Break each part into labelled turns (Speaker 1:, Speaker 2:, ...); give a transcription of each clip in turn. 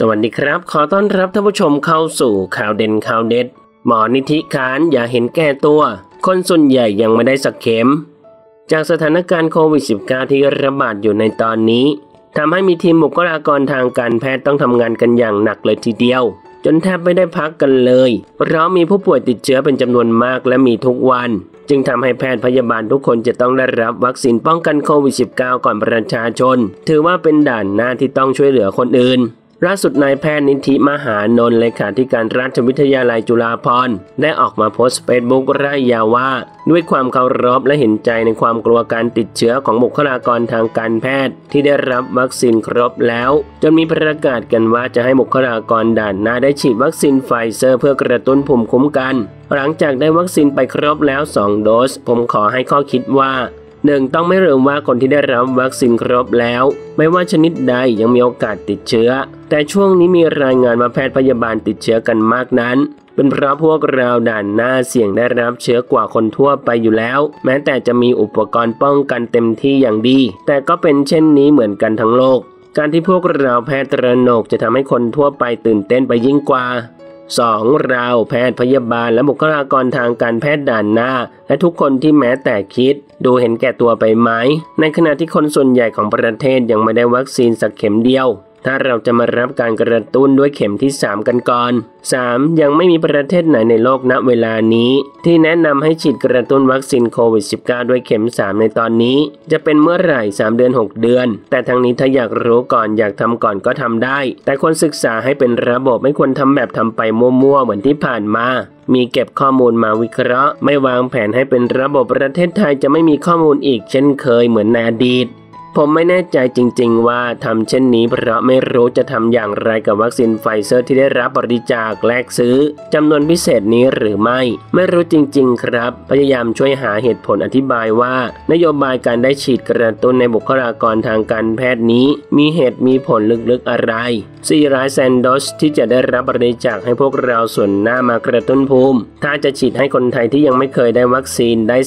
Speaker 1: สวัสดีครับ ขอต้อนรับท่านผู้ชมเข้าสู่ข่าวเด่นข่าวเด็ด หมอนิธิคานอย่าเห็นแก่ตัว คนส่วนใหญ่ยังไม่ได้สักเข็ม จากสถานการณ์โควิด -19 ที่ระบาดอยู่ในตอนนี้ทำให้มีทีมบุคลากรทางการแพทย์ต้องทำงานกันอย่างหนักเลยทีเดียว จนแทบไม่ได้พักกันเลย เพราะมีผู้ป่วยติดเชื้อเป็นจำนวนมากและมีทุกวัน จึงทำให้แพทย์พยาบาลทุกคนจะต้องได้รับวัคซีนป้องกันโควิด -19 ก่อนประชาชน ถือว่าเป็นด่านหน้าที่ต้องช่วยเหลือคนอื่น ล่าสุดนายแพทย์นิธิมหานนท์เลขาธิการราชวิทยาลัยจุฬาภรณ์ได้ออกมาโพสต์เฟซบุ๊กร่ายยาวว่า ด้วยความเคารพและเห็นใจในความกลัวการติดเชื้อของบุคลากรทางการแพทย์ ที่ได้รับวัคซีนครบแล้ว จนมีประกาศกันว่าจะให้บุคลากรด่านหน้าได้ฉีดวัคซีนไฟเซอร์เพื่อกระตุ้นภูมิคุ้มกัน หลังจากได้วัคซีนไปครบแล้ว 2 โดส ผมขอให้ข้อคิดว่า หนึ่งต้องไม่ลืมว่าคนที่ได้รับวัคซีนครบแล้ว ไม่ว่าชนิดใดยังมีโอกาสติดเชื้อ แต่ช่วงนี้มีรายงานมาแพทย์พยาบาลติดเชื้อกันมากนั้น เป็นเพราะพวกเราด่านหน้าเสี่ยงได้รับเชื้อกว่าคนทั่วไปอยู่แล้ว แม้แต่จะมีอุปกรณ์ป้องกันเต็มที่อย่างดี แต่ก็เป็นเช่นนี้เหมือนกันทั้งโลก การที่พวกเราแพทย์ตระหนกจะทำให้คนทั่วไปตื่นเต้นไปยิ่งกว่า 2. เราแพทย์พยาบาลและบุคลากรทางการแพทย์ด่านหน้า และทุกคนที่แม้แต่คิด ดูเห็นแก่ตัวไปไหม ในขณะที่คนส่วนใหญ่ของประเทศยังไม่ได้วัคซีนสักเข็มเดียวถ้าเราจะมารับการกระตุ้นด้วยเข็มที่ 3 กันก่อน 3. ยังไม่มีประเทศไหนในโลกณเวลานี้ ที่แนะนำให้ฉีดกระตุ้นวัคซีนโควิด -19 ด้วยเข็ม 3 ในตอนนี้ จะเป็นเมื่อไหร่ 3 เดือน 6 เดือน แต่ทางนี้ถ้าอยากรู้ก่อนอยากทำก่อนก็ทำได้ แต่ควรศึกษาให้เป็นระบบไม่ควรทำแบบทำไปมั่วๆเหมือนที่ผ่านมามีเก็บข้อมูลมาวิเคราะห์ ไม่วางแผนให้เป็นระบบประเทศไทยจะไม่มีข้อมูลอีกเช่นเคยเหมือนในอดีต ผมไม่แน่ใจจริง ๆ ว่าทำเช่นนี้เพราะไม่รู้จะทำอย่างไรกับวัคซีนไฟเซอร์ที่ได้รับบริจาคและซื้อจำนวนพิเศษนี้หรือไม่ ไม่รู้จริง ๆ ครับ พยายามช่วยหาเหตุผลอธิบายว่า นโยบายการได้ฉีดกระตุ้นในบุคลากรทางการแพทย์นี้ มีเหตุมีผลลึกๆอะไร4ร้ายแซนดอสที่จะได้รับบริจาคให้พวกเราส่วนหน้ามากระตุ้นภูมิ ถ้าจะฉีดให้คนไทยที่ยังไม่เคยได้วัคซีนได้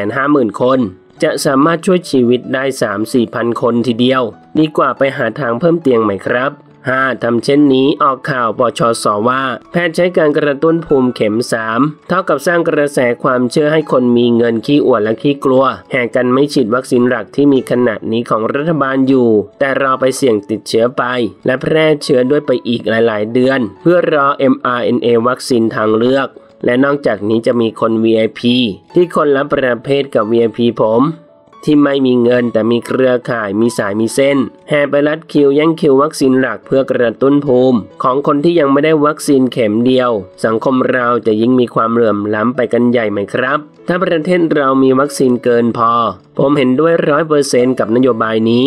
Speaker 1: 350,000 คน จะสามารถช่วยชีวิตได้ 3-4พันคนทีเดียว ดีกว่าไปหาทางเพิ่มเตียงไหมครับ 5. ทำเช่นนี้ออกข่าวปชสว่า แพทย์ใช้การกระตุ้นภูมิเข็ม 3 เท่ากับสร้างกระแสความเชื่อให้คนมีเงินขี้อวดและขี้กลัว แห่กันไม่ฉีดวัคซีนหลักที่มีขนาดนี้ของรัฐบาลอยู่ แต่รอไปเสี่ยงติดเชื้อไป และแพร่เชื้อด้วยไปอีกหลาย ๆ เดือน เพื่อรอ mRNA วัคซีนทางเลือก และนอกจากนี้จะมีคน VIP ที่คนละประเภทกับ VIP ผม ที่ไม่มีเงินแต่มีเครือข่ายมีสายมีเส้น แห่ไปรัดคิวย่งคิววัคซีนหลักเพื่อกระตุ้นภูมิ ของคนที่ยังไม่ได้วัคซีนเข็มเดียว สังคมเราจะยิ่งมีความเหลื่อมล้ำไปกันใหญ่ไหมครับ ถ้าประเทศเรามีวัคซีนเกินพอ ผมเห็นด้วยร้อยเปอร์เซนต์กับนโยบายนี้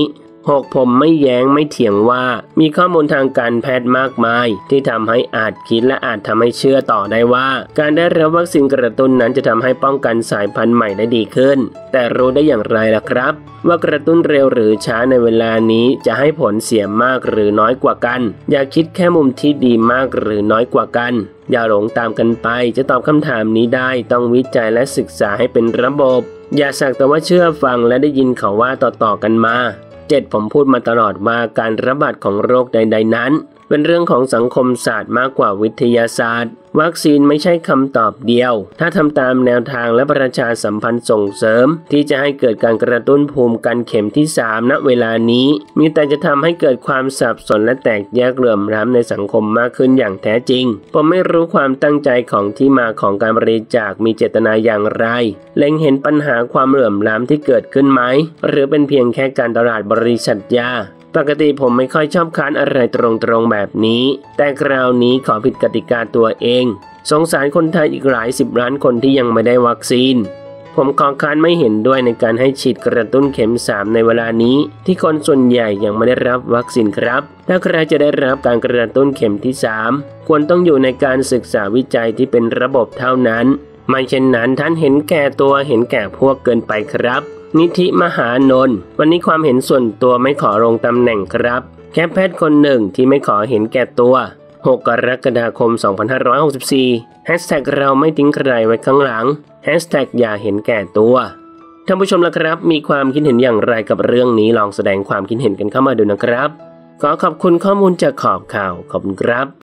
Speaker 1: หกผมไม่แย้งไม่เถียงว่า มีข้อมูลทางการแพทย์มากมาย ที่ทำให้อาจคิดและอาจทำให้เชื่อต่อได้ว่า การได้รับวัคซีนกระตุ้นนั้นจะทำให้ป้องกันสายพันธุ์ใหม่ได้ดีขึ้น แต่รู้ได้อย่างไรล่ะครับ ว่ากระตุ้นเร็วหรือช้าในเวลานี้จะให้ผลเสียมากหรือน้อยกว่ากัน อย่าคิดแค่มุมที่ดีมากหรือน้อยกว่ากันอย่าหลงตามกันไป จะตอบคำถามนี้ได้ต้องวิจัยและศึกษาให้เป็นระบบ อย่าสักแต่ว่าเชื่อฟังและได้ยินเขาว่าต่อๆกันมา 7. ผมพูดมาตลอดว่าการระบาดของโรคใด ๆ นั้นเป็นเรื่องของสังคมศาสตร์มากกว่าวิทยาศาสตร์ วัคซีนไม่ใช่คำตอบเดียว ถ้าทำตามแนวทางและประชาสัมพันธ์ส่งเสริม ที่จะให้เกิดการกระตุ้นภูมิกันเข็มที่ 3 ณเวลานี้ มีแต่จะทำให้เกิดความสับสนและแตกแยกเหลื่อมล้ำในสังคมมากขึ้นอย่างแท้จริง ผมไม่รู้ความตั้งใจของที่มาของการบริจาคมีเจตนาอย่างไร เล็งเห็นปัญหาความเหลื่อมล้ำที่เกิดขึ้นไหม หรือเป็นเพียงแค่การตลาดบริษัทยา ปกติผมไม่ค่อยชอบค้านอะไรตรงๆแบบนี้ แต่คราวนี้ขอผิดกติกาตัวเอง สงสารคนไทยอีกหลายสิบล้านคนที่ยังไม่ได้วัคซีน ผมขอค้านไม่เห็นด้วยในการให้ฉีดกระตุ้นเข็ม 3 ในเวลานี้ ที่คนส่วนใหญ่ยังไม่ได้รับวัคซีนครับ ถ้าใครจะได้รับการกระตุ้นเข็มที่ 3 ควรต้องอยู่ในการศึกษาวิจัยที่เป็นระบบเท่านั้นไม่เช่นนั้นท่านเห็นแก่ตัวเห็นแก่พวกเกินไปครับ นิธิมหานนท์วันนี้ความเห็นส่วนตัวไม่ขอลงตำแหน่งครับ แค่แพทย์คนหนึ่งที่ไม่ขอเห็นแก่ตัว 6 กรกฎาคม 2564แฮชแท็กเราไม่ทิ้งใครไว้ข้างหลังแฮชแท็กอย่าเห็นแก่ตัวท่านผู้ชมละครับ มีความคิดเห็นอย่างไรกับเรื่องนี้ลองแสดงความคิดเห็นกันเข้ามาดูนะครับ ขอขอบคุณข้อมูลจากขอบข่าวขอบคุณครับ